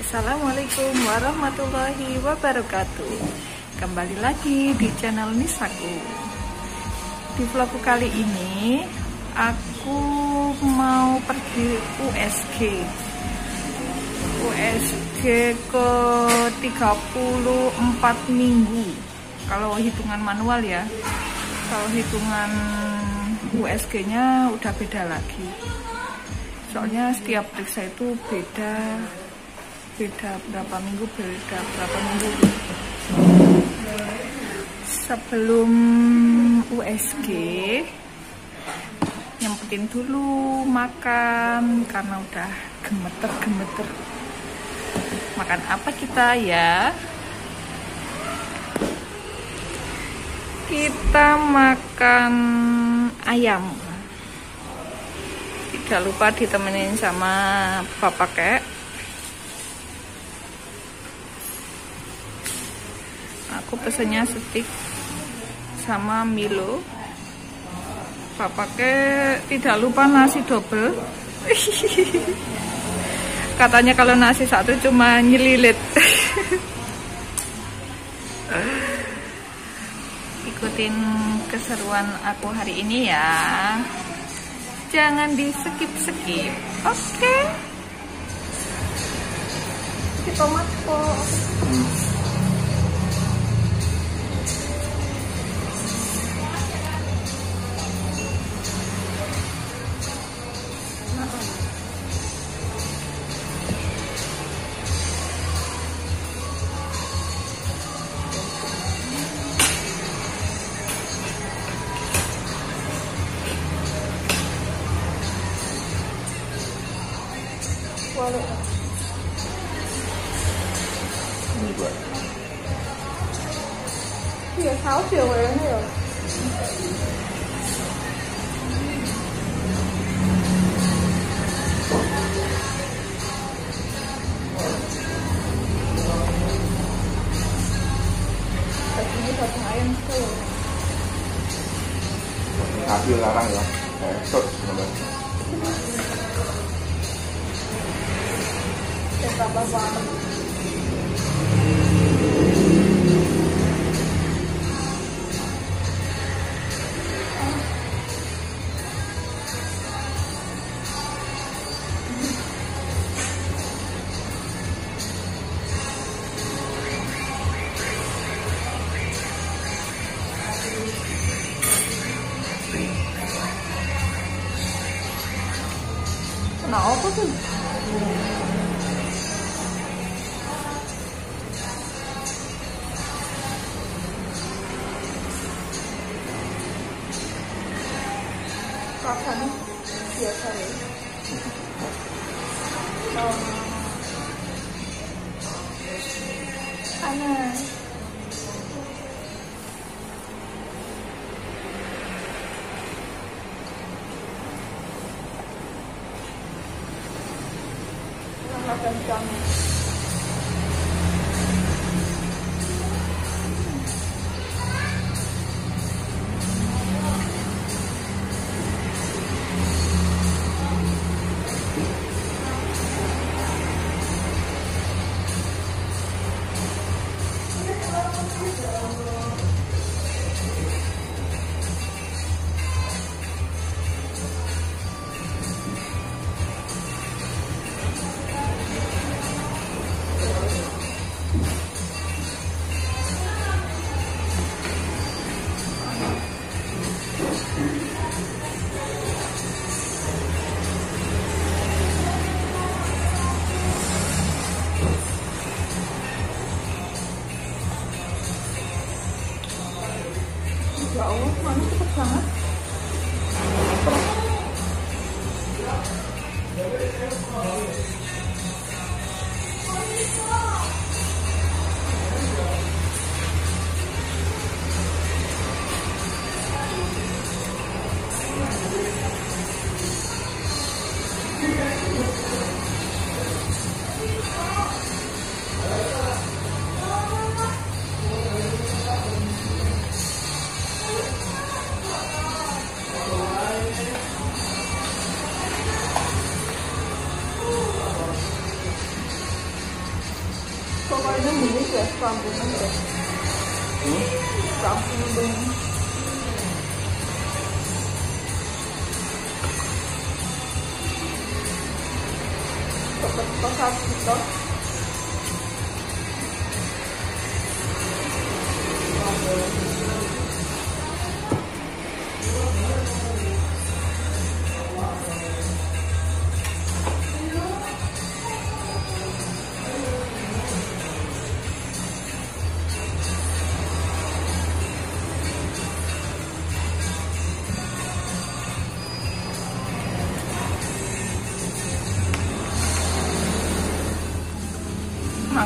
Assalamualaikum warahmatullahi wabarakatuh. Kembali lagi di channel Nisaku. Di vlog kali ini Aku mau pergi USG USG ke 34 minggu. Kalau hitungan manual ya. Kalau hitungan USG nya udah beda lagi. Soalnya setiap periksa itu beda beda berapa minggu beda berapa minggu? Sebelum USG nyempetin dulu makan karena udah gemeter-gemeter makan apa kita ya? Kita makan ayam. Tidak lupa ditemenin sama bapak kek aku pesennya stik sama Milo. Bapaknya tidak lupa nasi double. Katanya kalau nasi satu cuma nyelilit. Ikutin keseruan aku hari ini ya. Jangan di skip skip oke. Okay. tomat kok follow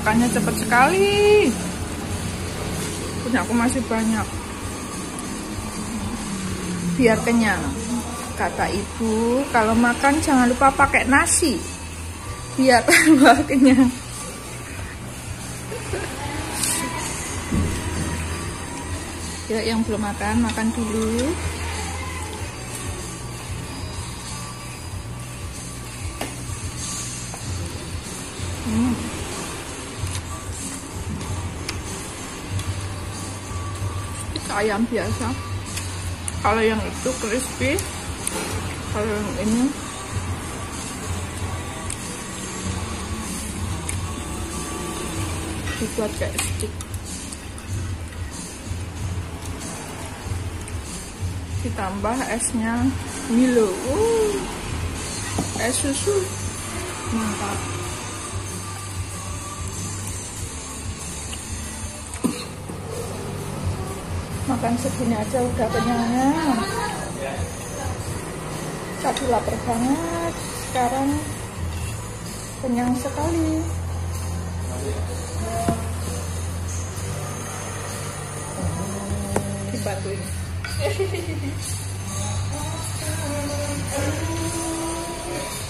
Makannya cepat sekali. Punya aku masih banyak. Biar kenyang. Kata ibu, kalau makan jangan lupa pakai nasi. Biar tambah kenyang. Yuk yang belum makan, makan dulu. Ayam biasa. Kalau yang itu crispy, kalau yang ini dibuat kayak stick. Ditambah esnya Milo. Uh, es susu. Mantap. Makan segini aja udah kenyangnya tadi lapar banget sekarang kenyang sekali dibantuin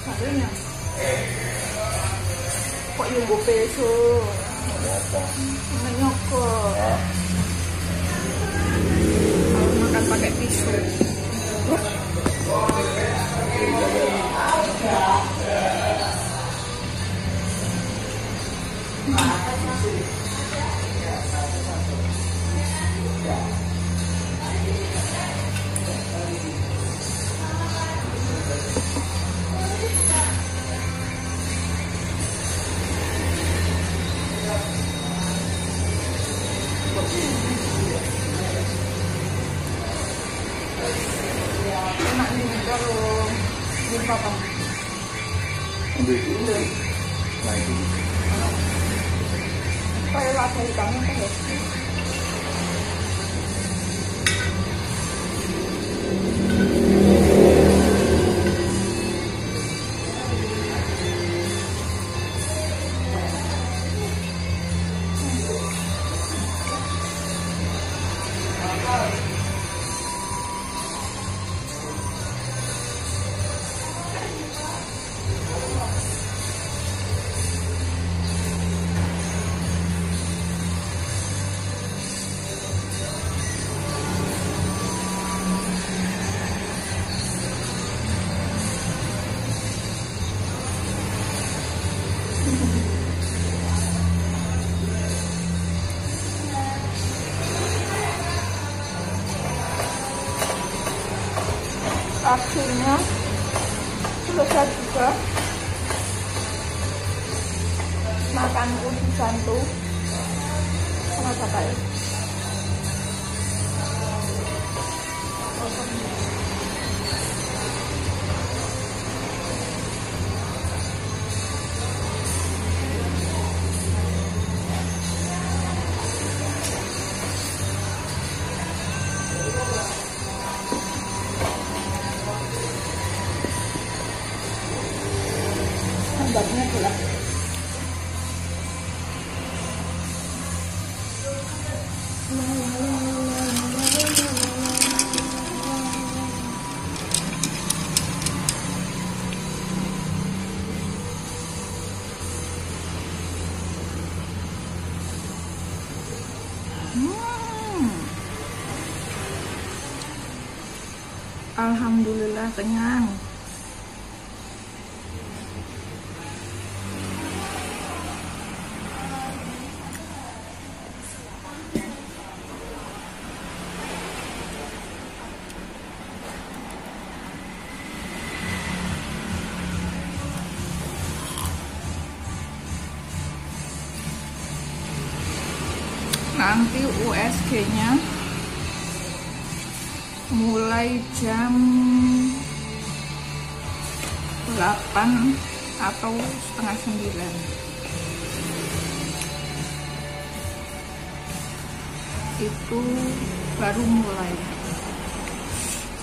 Aduhnya. kok yung peso Apa? Alhamdulillah kenyang. nanti USG-nya mulai jam 8 atau setengah 9 itu baru mulai.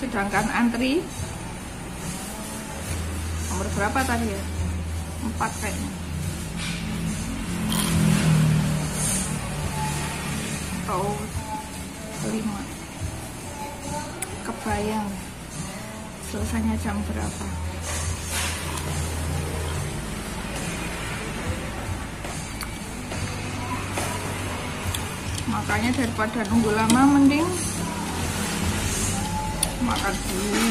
Sedangkan antri nomor berapa tadi ya? 4 kayaknya. Atau 5 bayang selesainya jam berapa? Makanya daripada nunggu lama mending makan dulu.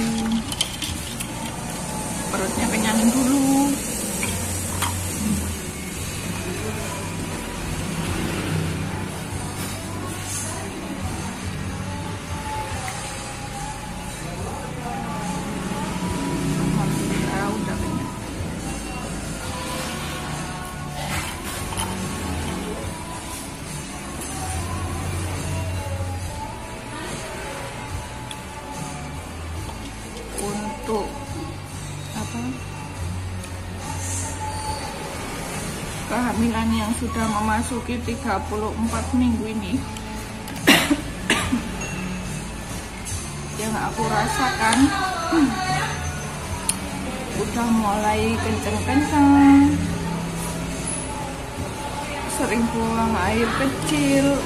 Perutnya kenyang dulu. Sudah memasuki 34 minggu ini. Yang aku rasakan udah mulai kenceng-kenceng. Sering buang air kecil.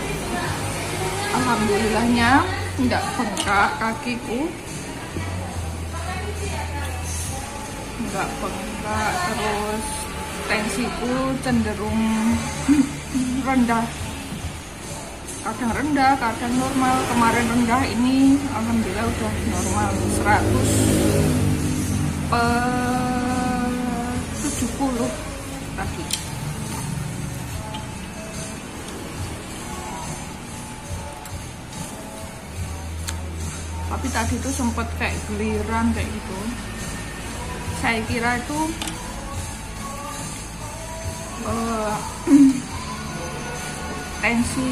Alhamdulillahnya tidak bengkak kakiku. Nggak bengkak terus tensiku cenderung rendah. Kadang rendah kadang normal. Kemarin rendah ini alhamdulillah udah normal. 100 per 70 tadi. Tapi tadi tuh sempet kayak geliran kayak gitu. Saya kira itu eh, tensi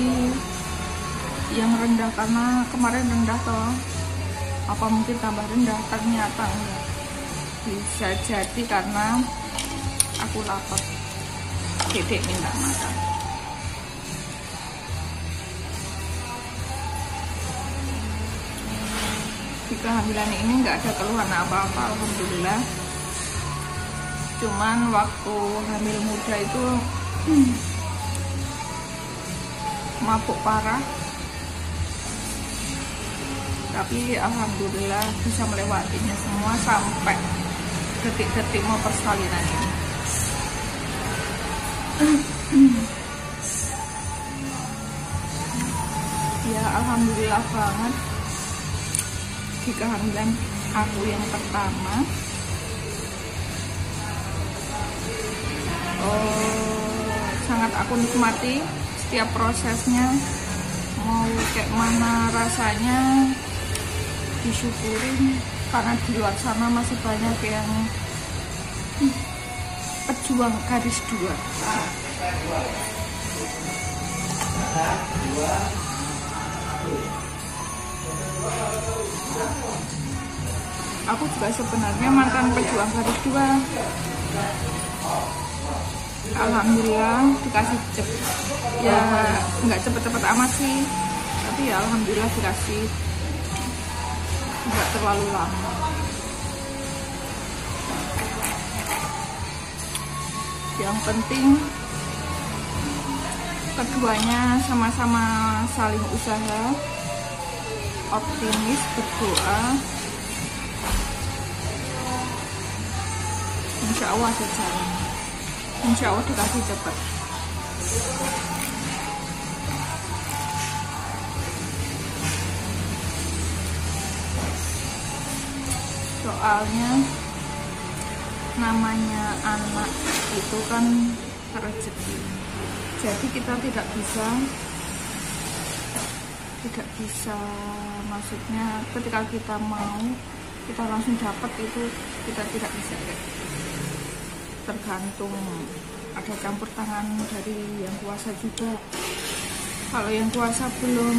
yang rendah karena kemarin rendah toh. Apa mungkin tambah rendah? Ternyata enggak. Bisa jadi karena aku lapar. Dedek minta makan di kehamilan ini nggak ada keluhan apa-apa alhamdulillah cuman waktu hamil muda itu hmm, mabuk parah. Tapi alhamdulillah bisa melewatinya semua sampai detik-detik mau persalinan ini. Ya alhamdulillah banget. Di kehamilan aku yang pertama oh, sangat aku nikmati setiap prosesnya. Mau kayak mana rasanya disyukurin. Karena di luar sana masih banyak yang pejuang garis dua. Aku juga sebenarnya mantan pejuang garis dua alhamdulillah dikasih cep ya nggak cepet-cepet amat sih. Tapi ya alhamdulillah dikasih. Nggak terlalu lama. Yang penting keduanya sama-sama saling usaha optimis berdoa. Insya Allah jalan insya Allah dikasih cepat soalnya namanya anak itu kan rezeki jadi kita tidak bisa tidak bisa maksudnya ketika kita mau kita langsung dapat itu kita tidak bisa kayak. Tergantung ada campur tangan dari yang kuasa juga. Kalau yang puasa belum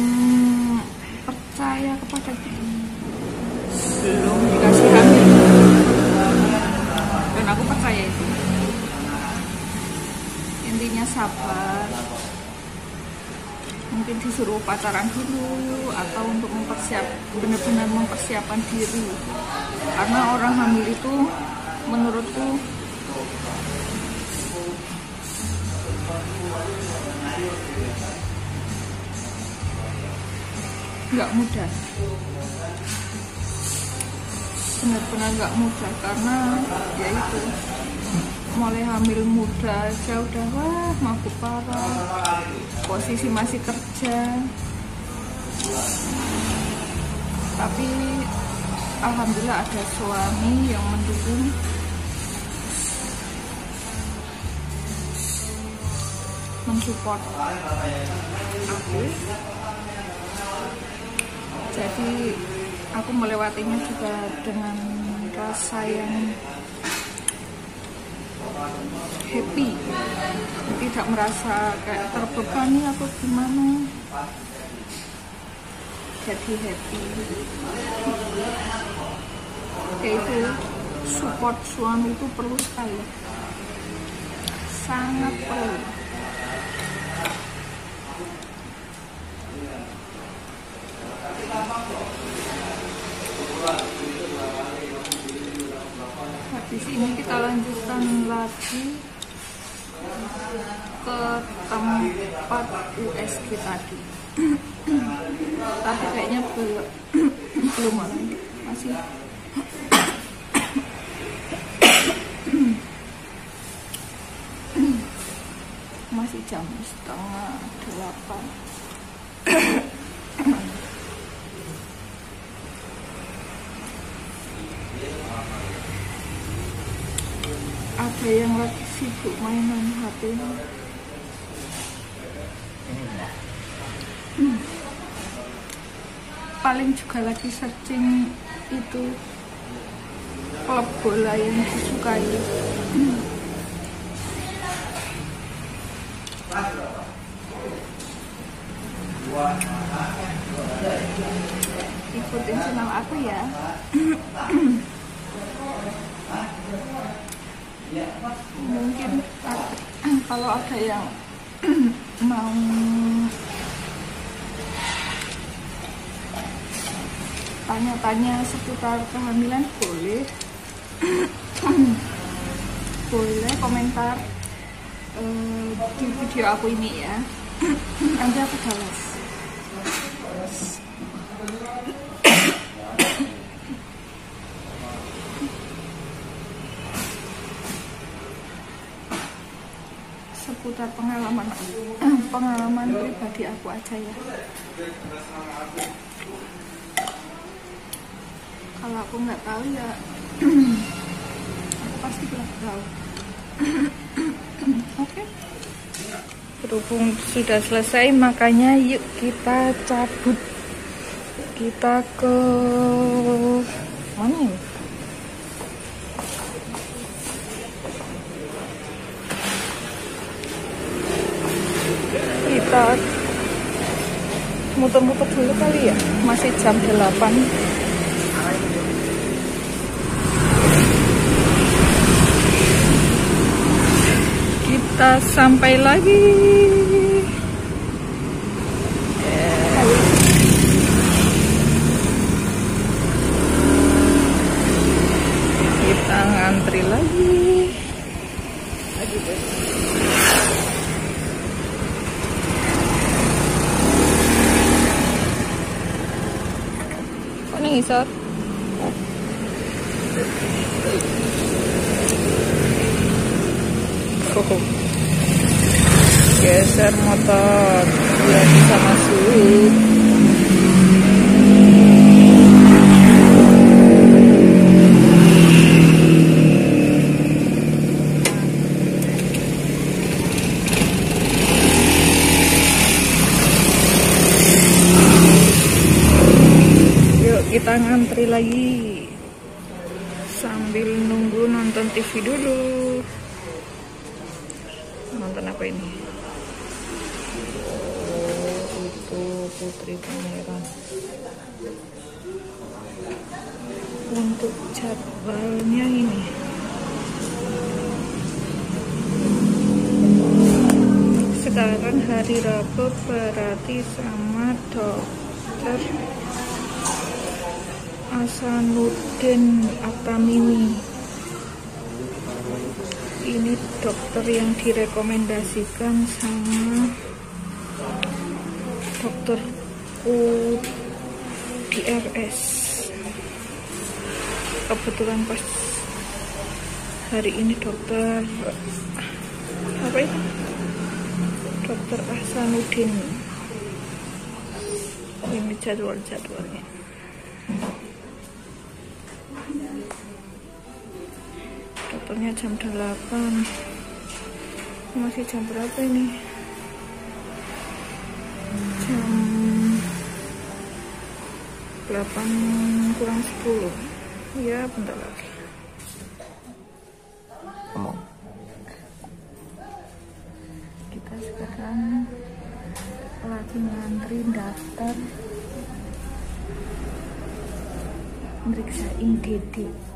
percaya kepada belum dikasih hamil dan aku percaya itu. Intinya sabar. Mungkin disuruh pacaran dulu atau untuk mempersiap benar-benar mempersiapkan diri. Karena orang hamil itu menurutku nggak mudah. Benar-benar nggak mudah karena ya itu mulai hamil muda aja udah wah mabuk parah. Posisi masih kerja. Tapi alhamdulillah ada suami yang mendukung mensupport aku. Jadi aku melewatinya juga dengan rasa yang happy. Tidak merasa kayak terbebani atau gimana. Jadi happy. Yaitu support suami itu perlu sekali. Sangat perlu ini kita lanjutkan lagi ke tempat USG tadi. Tapi kayaknya belum belum masih. Masih jam setengah delapan ada yang lagi sibuk mainan HP Hmm. paling juga lagi searching itu klub bola yang disukai Hmm. ikutin channel aku ya mungkin kalau ada yang mau tanya-tanya seputar kehamilan boleh. Boleh komentar eh, di video aku ini ya. Nanti aku balas seputar pengalaman. Pengalaman pribadi aku aja ya. Kalau aku nggak tahu ya aku pasti bilang tahu. Oke. Berhubung sudah selesai makanya yuk kita cabut. Kita ke mana ya kita muter-muter dulu kali ya? Masih jam 8 kita sampai lagi kita ngantri lagi kok nih isot Oh. geser motor biar bisa masuk yuk kita ngantri lagi sambil nunggu nonton TV dulu nonton apa ini? Putri Pangeran. Untuk jadwalnya ini. Sekarang hari Rabu berarti sama dokter Asanuddin Atamimi ini dokter yang direkomendasikan sama dokter UDRS kebetulan pas hari ini dokter apa itu? Dokter Ahsanuddin. Ini jadwal-jadwalnya dokternya jam 8 masih jam berapa ini? Jam 8 kurang 10 ya bentar lagi. Ngomong. kita sekarang lagi ngantri daftar. Meriksain Dede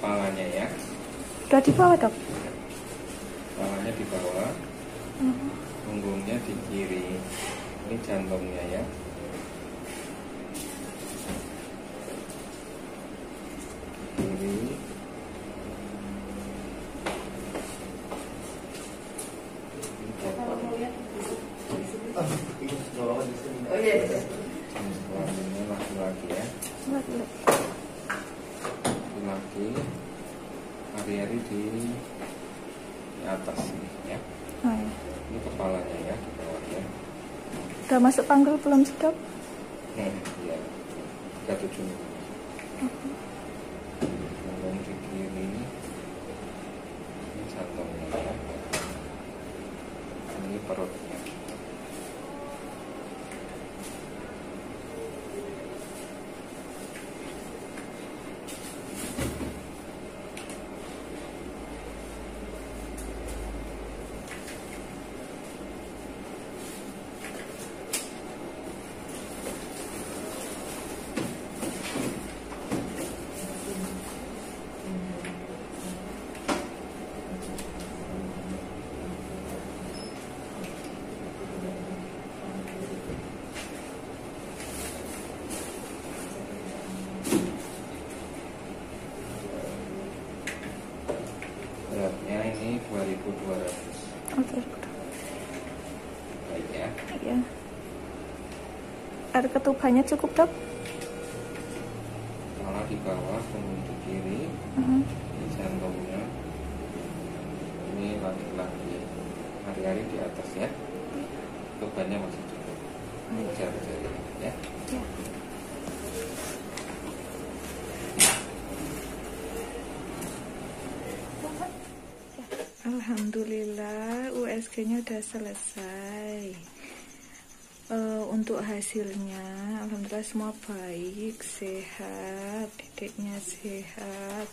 kepalanya ya. Udah di bawah dok? Kepalanya di bawah. Punggungnya di kiri. Ini jantungnya ya Holland Cup? Air ketubannya cukup dok Kepala di bawah, punggung di kiri, Mhm. ini jantungnya. Ini laki-laki. Hari-hari di atas ya. Bebannya masih cukup. Kejar-kejar ya. Ya. Alhamdulillah USG-nya udah selesai. Untuk hasilnya, alhamdulillah semua baik, sehat, dedeknya sehat,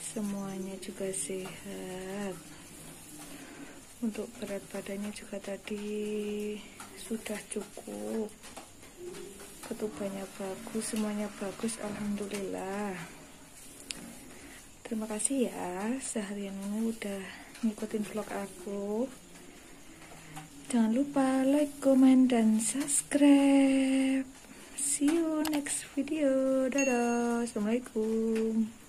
semuanya juga sehat. Untuk berat badannya juga tadi sudah cukup. Ketubannya bagus semuanya bagus alhamdulillah. Terima kasih ya seharian ini udah ngikutin vlog aku jangan lupa like comment dan subscribe. See you next video. Dadah. Assalamualaikum